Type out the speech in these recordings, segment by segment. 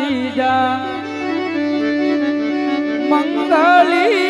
ત્રીજા મંગલી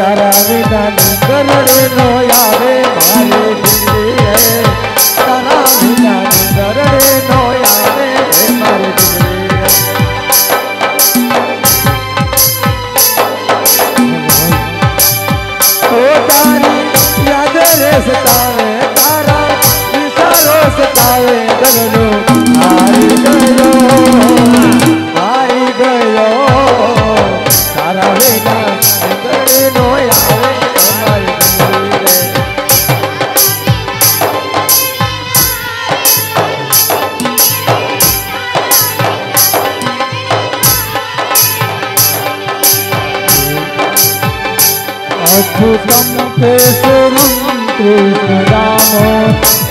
તારા વિના કરડે નો આવે મારે દિલ્હી હે તારા વિના કરડે નો આવે મારે દિલ્હી ઓ તારી યાદ રે સતાવે તારા વિચારો સતાવે દરનો હારી દરનો मधुबन कृष्ण कृष्ण राम